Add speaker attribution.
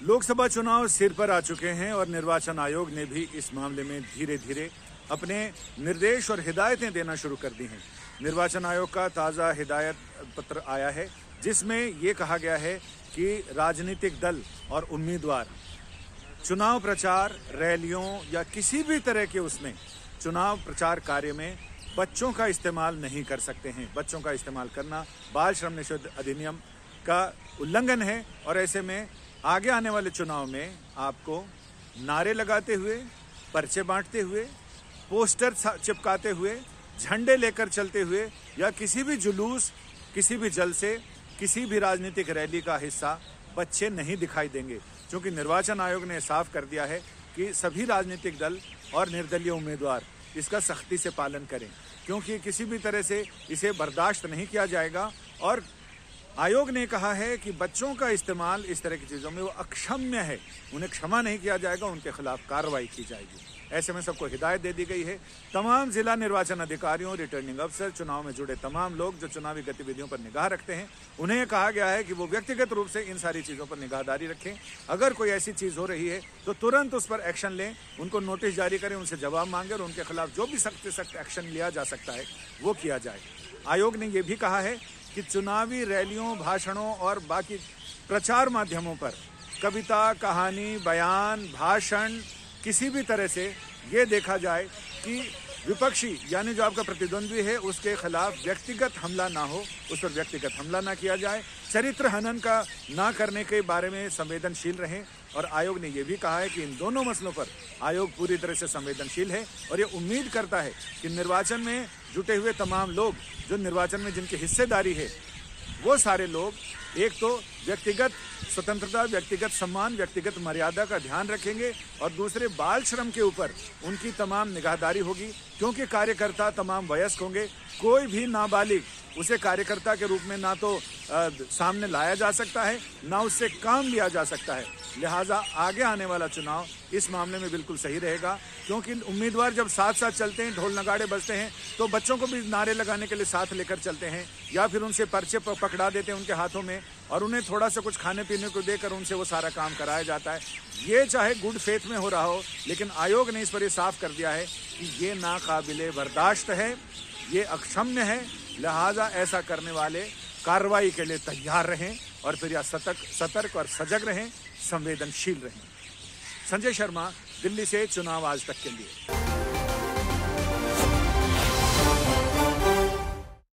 Speaker 1: लोकसभा चुनाव सिर पर आ चुके हैं और निर्वाचन आयोग ने भी इस मामले में धीरे धीरे अपने निर्देश और हिदायतें देना शुरू कर दी हैं। निर्वाचन आयोग का ताज़ा हिदायत पत्र आया है, जिसमें ये कहा गया है कि राजनीतिक दल और उम्मीदवार चुनाव प्रचार, रैलियों या किसी भी तरह के उसमें चुनाव प्रचार कार्य में बच्चों का इस्तेमाल नहीं कर सकते हैं। बच्चों का इस्तेमाल करना बाल श्रम निषेध अधिनियम का उल्लंघन है और ऐसे में आगे आने वाले चुनाव में आपको नारे लगाते हुए, पर्चे बांटते हुए, पोस्टर चिपकाते हुए, झंडे लेकर चलते हुए या किसी भी जुलूस, किसी भी जल से, किसी भी राजनीतिक रैली का हिस्सा बच्चे नहीं दिखाई देंगे। क्योंकि निर्वाचन आयोग ने साफ़ कर दिया है कि सभी राजनीतिक दल और निर्दलीय उम्मीदवार इसका सख्ती से पालन करें। क्योंकि किसी भी तरह से इसे बर्दाश्त नहीं किया जाएगा और आयोग ने कहा है कि बच्चों का इस्तेमाल इस तरह की चीज़ों में वो अक्षम्य है। उन्हें क्षमा नहीं किया जाएगा, उनके खिलाफ कार्रवाई की जाएगी। ऐसे में सबको हिदायत दे दी गई है। तमाम जिला निर्वाचन अधिकारियों, रिटर्निंग अफसर, चुनाव में जुड़े तमाम लोग जो चुनावी गतिविधियों पर निगाह रखते हैं, उन्हें कहा गया है कि वो व्यक्तिगत रूप से इन सारी चीज़ों पर निगाहदारी रखें। अगर कोई ऐसी चीज़ हो रही है तो तुरंत उस पर एक्शन लें। उनको नोटिस जारी करें, उनसे जवाब मांगे और उनके खिलाफ जो भी सख्त सख्त एक्शन लिया जा सकता है, वो किया जाए। आयोग ने यह भी कहा है कि चुनावी रैलियों, भाषणों और बाकी प्रचार माध्यमों पर कविता, कहानी, बयान, भाषण, किसी भी तरह से ये देखा जाए कि विपक्षी, यानी जो आपका प्रतिद्वंद्वी है, उसके खिलाफ व्यक्तिगत हमला ना हो, उस पर व्यक्तिगत हमला ना किया जाए। चरित्र हनन का ना करने के बारे में संवेदनशील रहें। और आयोग ने यह भी कहा है कि इन दोनों मसलों पर आयोग पूरी तरह से संवेदनशील है और ये उम्मीद करता है कि निर्वाचन में जुटे हुए तमाम लोग, जो निर्वाचन में जिनकी हिस्सेदारी है, वो सारे लोग एक तो व्यक्तिगत स्वतंत्रता व्यक्तिगत सम्मान व्यक्तिगत मर्यादा का ध्यान रखेंगे और दूसरे बाल श्रम के ऊपर उनकी तमाम निगाहदारी होगी क्योंकि कार्यकर्ता तमाम वयस्क होंगे। कोई भी नाबालिग उसे कार्यकर्ता के रूप में ना तो आ, सामने लाया जा सकता है ना उससे काम लिया जा सकता है। लिहाजा आगे आने वाला चुनाव इस मामले में बिल्कुल सही रहेगा क्योंकि उम्मीदवार जब साथ साथ चलते हैं ढोल नगाड़े बजते हैं तो बच्चों को भी नारे लगाने के लिए साथ लेकर चलते हैं या फिर उनसे पर्चे पकड़ा देते हैं उनके हाथों में और उन्हें थोड़ा सा कुछ खाने पीने को देकर उनसे वो सारा काम कराया जाता है। ये चाहे गुड फेथ में हो रहा हो, लेकिन आयोग ने इस पर ये साफ़ कर दिया है कि ये नाकाबिले बर्दाश्त है, ये अक्षम्य है, लिहाजा ऐसा करने वाले कार्रवाई के लिए तैयार रहें और फिर या सतर्क सतर्क और सजग रहें, संवेदनशील रहें। संजय शर्मा, दिल्ली से चुनाव आज तक के लिए।